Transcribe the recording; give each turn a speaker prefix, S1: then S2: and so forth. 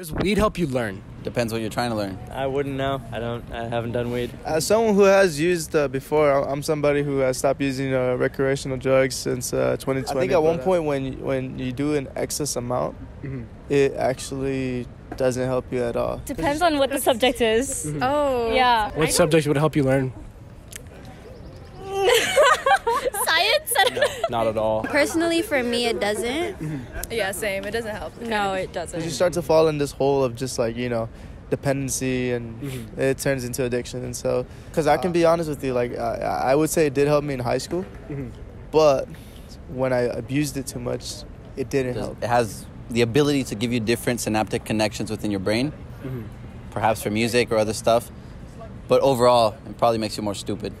S1: Does weed help you learn?
S2: Depends what you're trying to learn.
S3: I wouldn't know. I don't. I haven't done weed.
S4: As someone who has used uh, before, I- I'm somebody who has stopped using uh, recreational drugs since uh, 2020. I think at one point when you, when you do an excess amount,
S1: Mhm.
S4: it actually doesn't help you at all.
S5: Depends on what the subject is.
S6: Oh.
S5: Yeah.
S1: What subject would help you learn?
S5: Science?
S2: Not at all.
S6: Personally, for me, it doesn't.
S7: Yeah, same. It doesn't help.
S5: No, it doesn't.
S4: You start to fall in this hole of just like you know dependency and
S1: Mhm.
S4: it turns into addiction and so because i can be honest with you like I, I would say it did help me in high school
S1: Mhm.
S4: but when i abused it too much it didn't help
S2: It has the ability to give you different synaptic connections within your brain,
S1: Mhm.
S2: perhaps for music or other stuff. But overall, it probably makes you more stupid.